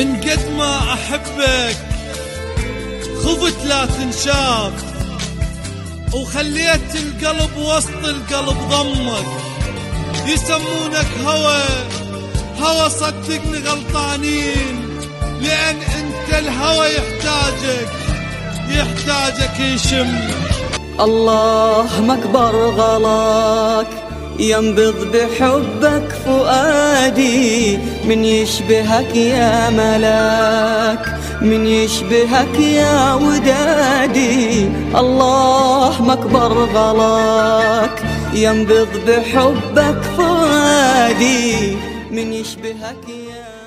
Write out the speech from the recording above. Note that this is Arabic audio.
من قد ما أحبك خفت لا تنشاف وخليت القلب وسط القلب ضمك. يسمونك هوى هوى صدقني غلطانين لأن أنت الهوى يحتاجك يحتاجك يشم. الله مكبر غلاك ينبض بحبك فؤادي من يشبهك يا ملاك من يشبهك يا ودادي. الله مكبر غلاك ينبض بحبك فؤادي. من يشبهك يا